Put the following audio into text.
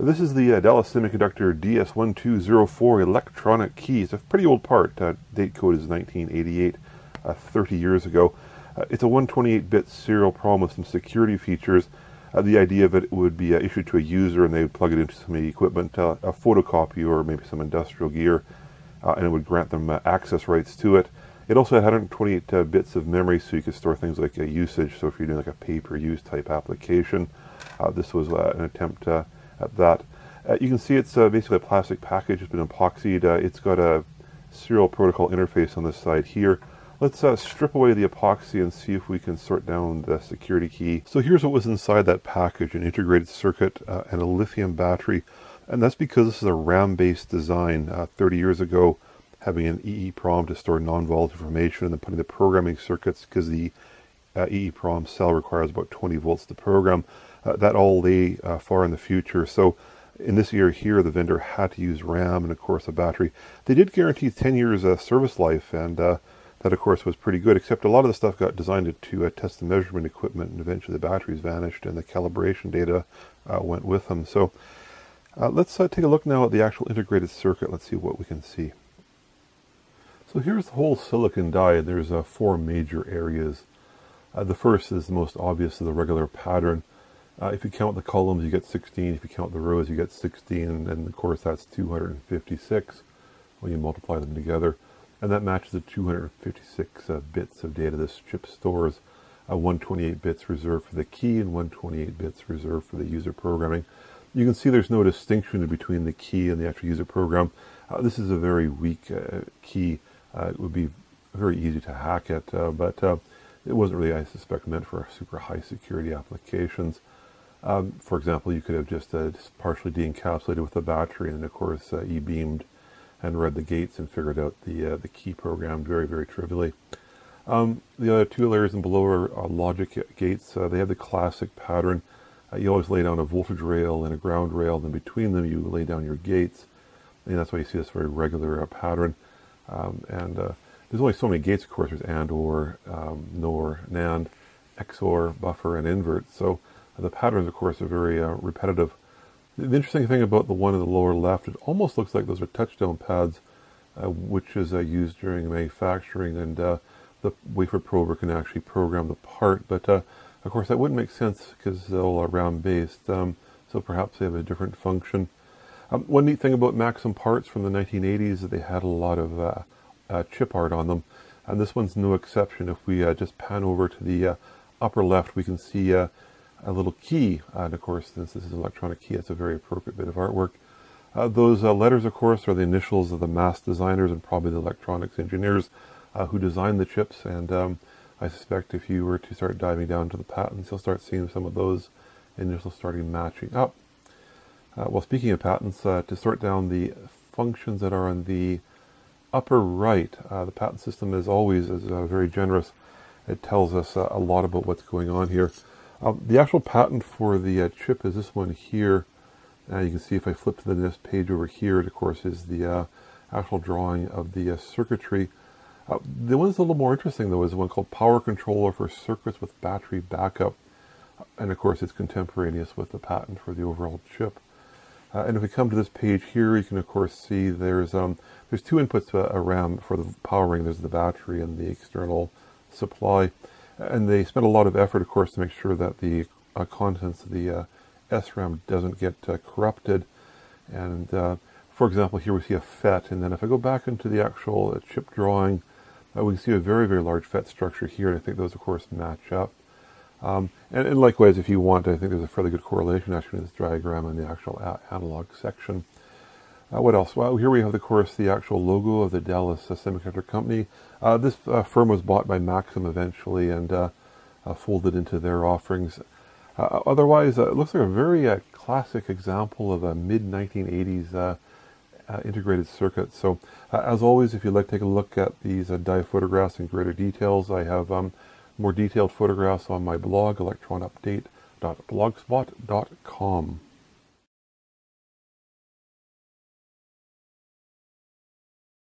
This is the uh, Dallas Semiconductor DS1204 electronic key. It's a pretty old part. Uh, date code is 1988, uh, 30 years ago. Uh, it's a 128-bit serial PROM with some security features. Uh, the idea of it would be uh, issued to a user and they would plug it into some equipment, a photocopy or maybe some industrial gear, and it would grant them access rights to it. It also had 128 uh, bits of memory, so you could store things like usage. So if you're doing like a pay-per-use type application, this was an attempt uh, at that. Uh, you can see it's uh, basically a plastic package. It's been epoxied. it's got a serial protocol interface on this side here. Let's strip away the epoxy and see if we can sort down the security key. So here's what was inside that package, an integrated circuit and a lithium battery. And that's because this is a RAM-based design. 30 years ago, having an EEPROM to store non-volatile information and then putting the programming circuits because the uh, EEPROM cell requires about 20 volts to program. Uh, that all lay uh, far in the future. So in this year here, the vendor had to use RAM and of course a battery. They did guarantee 10 years uh, service life and uh, that of course was pretty good, except a lot of the stuff got designed to uh, test the measurement equipment and eventually the batteries vanished and the calibration data uh, went with them. So let's take a look now at the actual integrated circuit. Let's see what we can see. So here's the whole silicon die. There's four major areas. Uh, the first is the most obvious, of the regular pattern. Uh, if you count the columns, you get 16. If you count the rows, you get 16. And of course, that's 256 when you multiply them together. And that matches the 256 uh, bits of data this chip stores. Uh, 128 bits reserved for the key and 128 bits reserved for the user programming. You can see there's no distinction between the key and the actual user program. Uh, this is a very weak key uh, it would be very easy to hack it, but it wasn't really, I suspect, meant for super high security applications. Um, for example, you could have just, uh, partially de-encapsulated with a battery and of course uh, e-beamed and read the gates and figured out the uh, the key program very, very trivially. Um, the other two layers and below are logic gates. they have the classic pattern. you always lay down a voltage rail and a ground rail, then between them you lay down your gates. And that's why you see this very regular pattern. Um, and uh, there's only so many gates, of course. There's AND, OR, um, NOR, NAND, XOR, buffer, and invert. So uh, the patterns, of course, are very uh, repetitive. The interesting thing about the one in the lower left, it almost looks like those are touchdown pads, uh, which is uh, used during manufacturing, and uh, the wafer prober can actually program the part. But of course, that wouldn't make sense because they're all RAM based. Um, so perhaps they have a different function. Um, one neat thing about Maxim parts from the 1980s is that they had a lot of uh, chip art on them, and this one's no exception. If we uh, just pan over to the uh, upper left, we can see uh, a little key, and of course, since this is an electronic key, it's a very appropriate bit of artwork. Uh, those letters, of course, are the initials of the mask designers and probably the electronics engineers who designed the chips, and um, I suspect if you were to start diving down to the patents, you'll start seeing some of those initials starting matching up. Uh, well, speaking of patents, uh, to sort down the functions that are on the upper right, uh, the patent system is always is uh, very generous. It tells us uh, a lot about what's going on here. Um, the actual patent for the uh, chip is this one here. you can see if I flip to the next page over here, it of course is the actual drawing of the circuitry. the one that's a little more interesting though is one called Power Controller for Circuits with Battery Backup. And of course it's contemporaneous with the patent for the overall chip. Uh, and if we come to this page here, you can of course see there's um, there's two inputs to a RAM for the powering. There's the battery and the external supply. And they spent a lot of effort, of course, to make sure that the uh, contents of the uh, SRAM doesn't get uh, corrupted. And uh, for example, here we see a FET. And then if I go back into the actual uh, chip drawing, we can see a very, very large FET structure here. And I think those, of course, match up. Um, and, and, likewise, if you want, I think there's a fairly good correlation actually in this diagram and the actual analog section. Uh, what else? Well, here we have, of course, the actual logo of the Dallas Semiconductor Company. Uh, this uh, firm was bought by Maxim eventually and uh, uh, folded into their offerings. Uh, otherwise, it looks like a very classic example of a mid-1980s integrated circuit. So, as always, if you'd like to take a look at these die photographs in greater details, I have um, more detailed photographs on my blog, electronupdate.blogspot.com.